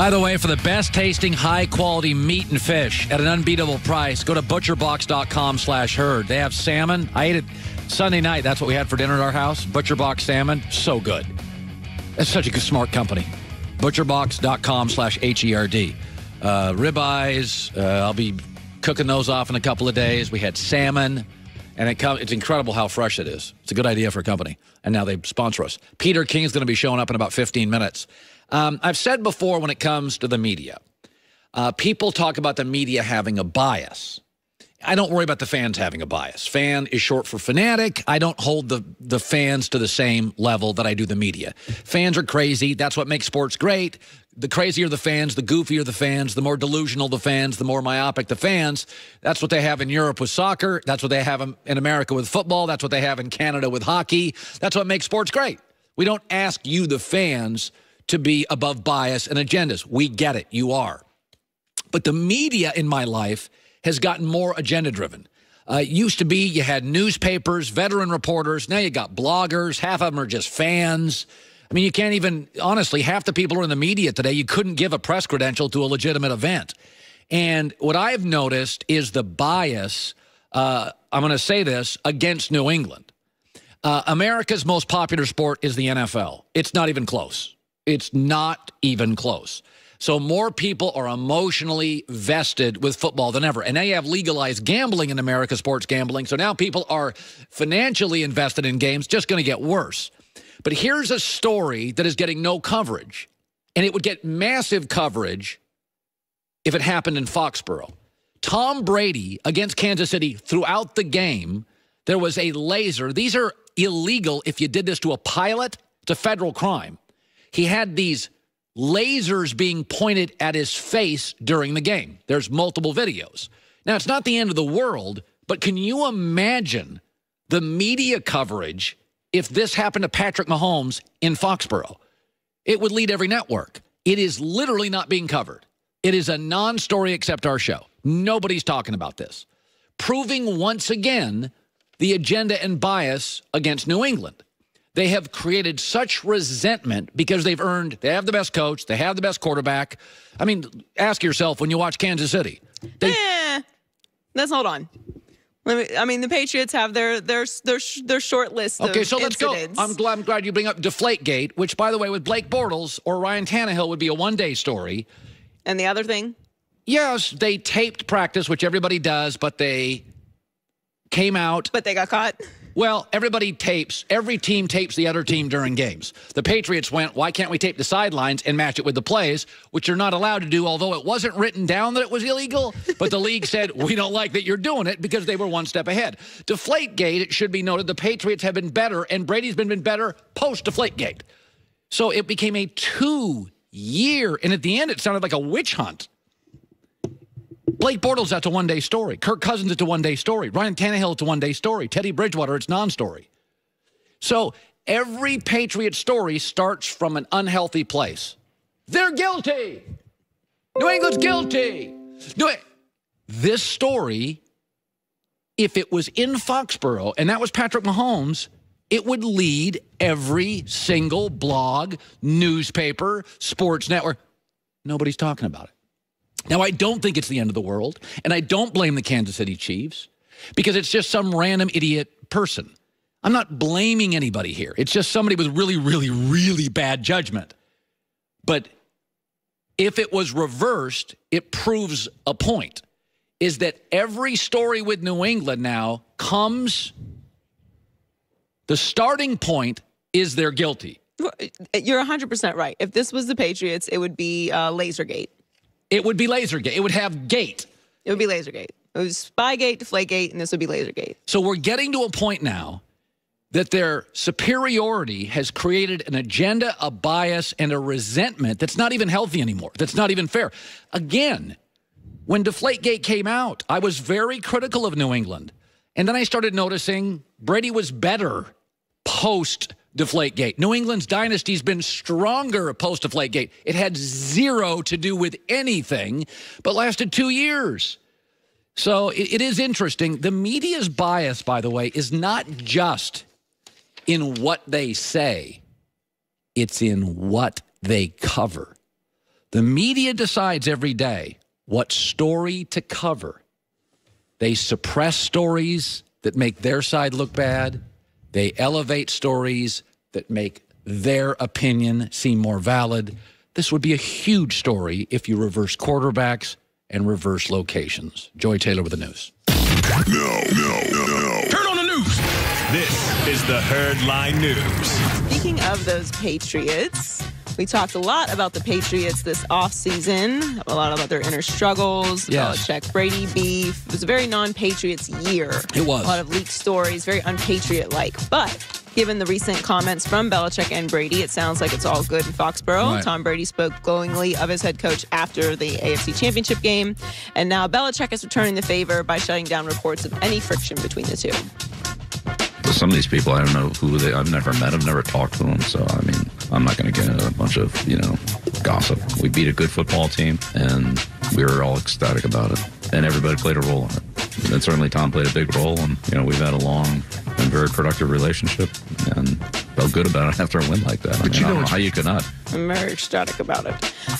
By the way, for the best tasting, high quality meat and fish at an unbeatable price, go to butcherbox.com slash herd. They have salmon. I ate it Sunday night. That's what we had for dinner at our house. Butcherbox salmon. So good. That's such a good, smart company. Butcherbox.com slash H E R D. Uh, ribeyes. Uh, I'll be cooking those off in a couple of days. We had salmon. And it it's incredible how fresh it is. It's a good idea for a company. And now they sponsor us. Peter King's going to be showing up in about 15 minutes. Um, I've said before when it comes to the media, uh, people talk about the media having a bias. I don't worry about the fans having a bias. Fan is short for fanatic. I don't hold the the fans to the same level that I do the media. Fans are crazy. That's what makes sports great. The crazier the fans, the goofier the fans, the more delusional the fans, the more myopic the fans. That's what they have in Europe with soccer. That's what they have in America with football. That's what they have in Canada with hockey. That's what makes sports great. We don't ask you, the fans, to be above bias and agendas. We get it. You are. But the media in my life has gotten more agenda driven. Uh, used to be you had newspapers, veteran reporters. Now you got bloggers. Half of them are just fans. I mean, you can't even, honestly, half the people are in the media today, you couldn't give a press credential to a legitimate event. And what I've noticed is the bias, uh, I'm going to say this, against New England. Uh, America's most popular sport is the NFL. It's not even close. It's not even close. So more people are emotionally vested with football than ever. And now you have legalized gambling in America, sports gambling. So now people are financially invested in games, just going to get worse. But here's a story that is getting no coverage, and it would get massive coverage if it happened in Foxborough. Tom Brady against Kansas City throughout the game, there was a laser. These are illegal if you did this to a pilot. It's a federal crime. He had these lasers being pointed at his face during the game. There's multiple videos. Now, it's not the end of the world, but can you imagine the media coverage if this happened to Patrick Mahomes in Foxborough? It would lead every network. It is literally not being covered. It is a non story except our show. Nobody's talking about this. Proving once again the agenda and bias against New England they have created such resentment because they've earned, they have the best coach, they have the best quarterback. I mean, ask yourself when you watch Kansas City. They, eh, let's hold on. I mean, the Patriots have their their their their short list. Okay, so let's incidents. go. I'm glad, I'm glad you bring up Deflategate, which, by the way, with Blake Bortles or Ryan Tannehill would be a one day story. And the other thing? Yes, they taped practice, which everybody does, but they came out. But they got caught. Well, everybody tapes, every team tapes the other team during games. The Patriots went, why can't we tape the sidelines and match it with the plays, which you're not allowed to do, although it wasn't written down that it was illegal. But the league said, we don't like that you're doing it because they were one step ahead. Deflategate, it should be noted, the Patriots have been better, and Brady's been, been better post Deflategate. So it became a two year, and at the end, it sounded like a witch hunt. Blake Bortles, that's a one day story. Kirk Cousins, it's a one day story. Ryan Tannehill, it's a one day story. Teddy Bridgewater, it's non story. So every Patriot story starts from an unhealthy place. They're guilty. New England's guilty. New this story, if it was in Foxborough and that was Patrick Mahomes, it would lead every single blog, newspaper, sports network. Nobody's talking about it. Now, I don't think it's the end of the world, and I don't blame the Kansas City Chiefs because it's just some random idiot person. I'm not blaming anybody here. It's just somebody with really, really, really bad judgment. But if it was reversed, it proves a point is that every story with New England now comes, the starting point is they're guilty. You're 100% right. If this was the Patriots, it would be uh, Lasergate. It would be Lasergate. It would have gate. It would be Lasergate. It was Spygate, Deflategate, and this would be Lasergate. So we're getting to a point now that their superiority has created an agenda, a bias, and a resentment that's not even healthy anymore. That's not even fair. Again, when Deflategate came out, I was very critical of New England. And then I started noticing Brady was better post Deflategate. New England's dynasty's been stronger post Deflategate. It had zero to do with anything, but lasted two years. So it, it is interesting. The media's bias, by the way, is not just in what they say, it's in what they cover. The media decides every day what story to cover. They suppress stories that make their side look bad. They elevate stories that make their opinion seem more valid. This would be a huge story if you reverse quarterbacks and reverse locations. Joy Taylor with the news. No, no, no, no. Turn on the news. This is the Herd Line News. Speaking of those Patriots, we talked a lot about the Patriots this offseason, a lot about their inner struggles, Yes. Belichick Brady beef. It was a very non Patriots year. It was. A lot of leaked stories, very unpatriot like. But given the recent comments from Belichick and Brady, it sounds like it's all good in Foxborough. Right. Tom Brady spoke glowingly of his head coach after the AFC Championship game. And now Belichick is returning the favor by shutting down reports of any friction between the two. some of these people, I don't know who they. I've never met them, never talked to them. So I mean, I'm not going to get into a bunch of you know gossip. We beat a good football team, and we were all ecstatic about it, and everybody played a role in it. And certainly Tom played a big role, and you know we've had a long and very productive relationship, and felt good about it after a win like that. I, mean, you I know don't know how you could not. I'm very ecstatic about it.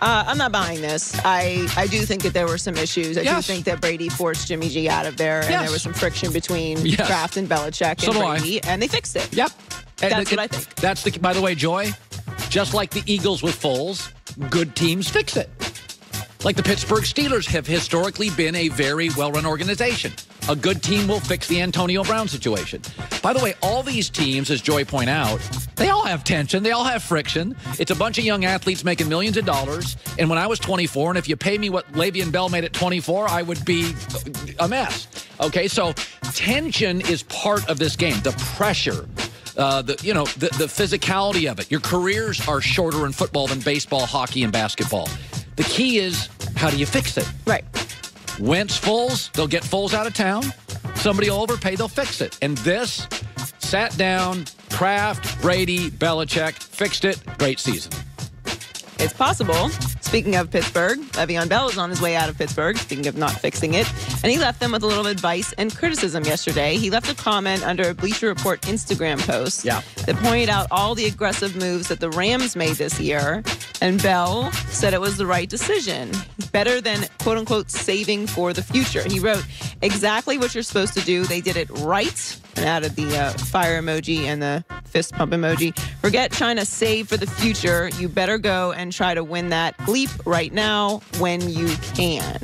Uh, I'm not buying this. I, I do think that there were some issues. I Yes. do think that Brady forced Jimmy G out of there, and Yes. there was some friction between Yes. Kraft and Belichick So and do I. Brady, and they fixed it. Yep. That's it- what I think. That's the by the way, Joy, just like the Eagles with Foles, good teams fix it. Like the Pittsburgh Steelers have historically been a very well-run organization. A good team will fix the Antonio Brown situation. By the way, all these teams, as Joy point out, they all have tension. They all have friction. It's a bunch of young athletes making millions of dollars. And when I was 24, and if you pay me what Le'Veon Bell made at 24, I would be a mess. Okay, so tension is part of this game. The pressure, uh, the you know the, the physicality of it. Your careers are shorter in football than baseball, hockey, and basketball. The key is how do you fix it? Right. Wentz Foles, they'll get Foles out of town. Somebody will overpay, they'll fix it. And this sat down, Kraft, Brady, Belichick, fixed it. Great season. It's possible. Speaking of Pittsburgh, Le'Veon Bell is on his way out of Pittsburgh, speaking of not fixing it. And he left them with a little advice and criticism yesterday. He left a comment under a Bleacher Report Instagram post Yeah. that pointed out all the aggressive moves that the Rams made this year. And Bell said it was the right decision, better than quote unquote saving for the future. He wrote, exactly what you're supposed to do. They did it right and added the uh, fire emoji and the fist pump emoji. Forget China, save for the future. You better go and try to win that leap right now when you can.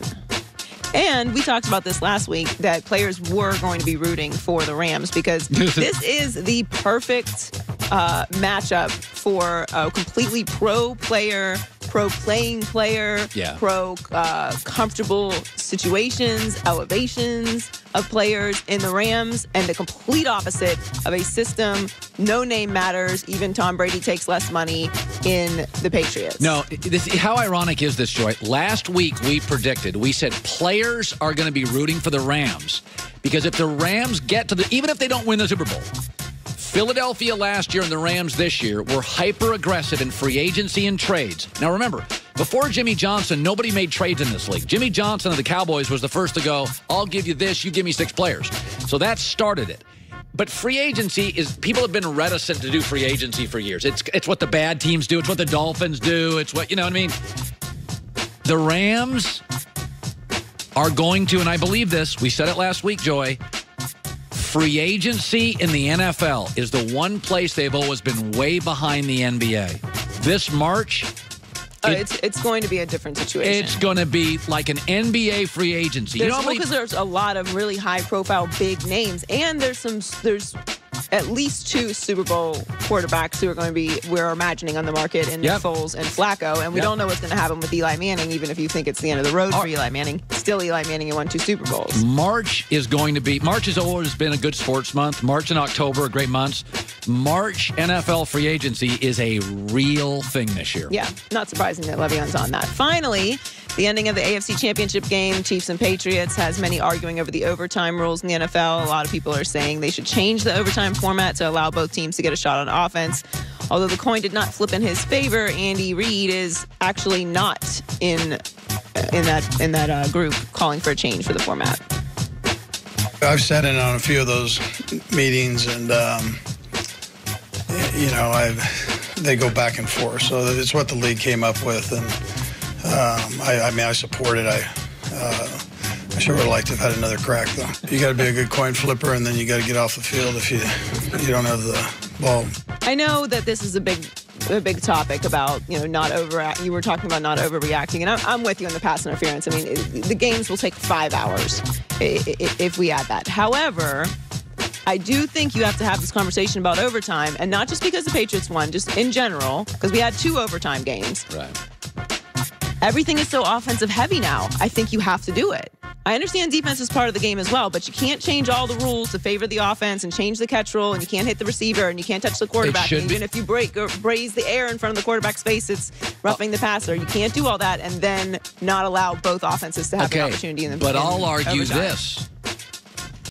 And we talked about this last week that players were going to be rooting for the Rams because this is the perfect uh, matchup for a completely pro player, pro playing player, Yeah. pro uh, comfortable situations, elevations of players in the Rams, and the complete opposite of a system. No name matters. Even Tom Brady takes less money in the Patriots. No, this, how ironic is this, Joy? Last week we predicted, we said players are going to be rooting for the Rams because if the Rams get to the, even if they don't win the Super Bowl, Philadelphia last year and the Rams this year were hyper aggressive in free agency and trades. Now remember, before Jimmy Johnson, nobody made trades in this league. Jimmy Johnson of the Cowboys was the first to go, I'll give you this, you give me six players. So that started it. But free agency is people have been reticent to do free agency for years. It's it's what the bad teams do, it's what the Dolphins do, it's what you know what I mean? The Rams are going to, and I believe this, we said it last week, Joy. Free agency in the NFL is the one place they've always been way behind the NBA. This March, It- it's it's going to be a different situation. it's going to be like an NBA free agency. You know how many- 'cause there's a lot of really high profile big names, and there's some there's at least two Super Bowl quarterbacks who are going to be we're imagining on the market in Yep. Foles and Flacco, and we Yep. don't know what's going to happen with Eli Manning, even if you think it's the end of the road for Eli Manning. Still, Eli Manning won two Super Bowls. March is going to be March has always been a good sports month. March and October are great months. March NFL free agency is a real thing this year. Yeah, not surprising that Le'Veon's on that. Finally, the ending of the AFC Championship game, Chiefs and Patriots, has many arguing over the overtime rules in the NFL. A lot of people are saying they should change the overtime format to allow both teams to get a shot on offense. Although the coin did not flip in his favor, Andy Reid is actually not in in that in that uh, group calling for a change for the format. I've sat in on a few of those meetings, and um, you know, I've they go back and forth. So it's what the league came up with, and Um, I, I mean, I support it. I. Uh, I sure would have liked to have had another crack, though. You got to be a good coin flipper, and then you got to get off the field if you you don't have the ball. I know that this is a big a big topic about you know not over you were talking about not overreacting and I'm, I'm with you on the pass interference i mean it, the games will take five hours if we add that however I do think you have to have this conversation about overtime, and not just because the Patriots won, just in general, because we had two overtime games. Right. Everything is so offensive heavy now. I think you have to do it. I understand defense is part of the game as well, but you can't change all the rules to favor the offense and change the catch rule, and you can't hit the receiver, and you can't touch the quarterback. And even if you break or raise the air in front of the quarterback's face, it's roughing the passer. You can't do all that and then not allow both offenses to have okay, the opportunity. In the, but in I'll argue overtime. this: